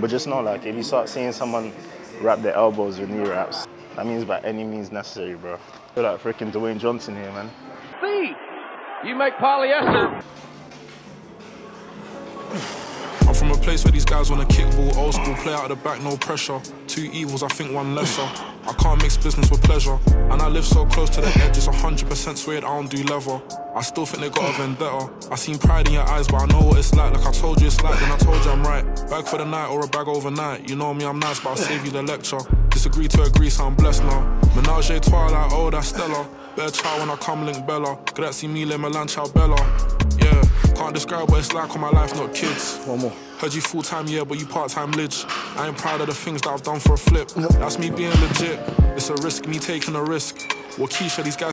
But just know, like, if you start seeing someone wrap their elbows with knee wraps, that means by any means necessary, bro. I feel like freaking Dwayne Johnson here, man. See, you make polyester. I'm from a place where these guys wanna kick ball, old school, play out of the back, no pressure. Two evils, I think one lesser. I can't mix business with pleasure. And I live so close to the edge, it's 100% suede, I don't do leather. I still think they got a vendetta. I seen pride in your eyes, but I know what it's like. Like I told you it's like, then I told you I'm right. Bag for the night or a bag overnight. You know me, I'm nice, but I'll save you the lecture. Disagree to agree, so I'm blessed now. Menage a trois, like, oh, that's Stella. Better child when I come link Bella. Grazie mille, Milan, ciao Bella. Yeah, can't describe what it's like on my life, not kids. One more. Heard you full time, yeah, but you part time lich. I ain't proud of the things that I've done for a flip. That's me being legit. It's a risk, me taking a risk. Well, Keisha, these guys.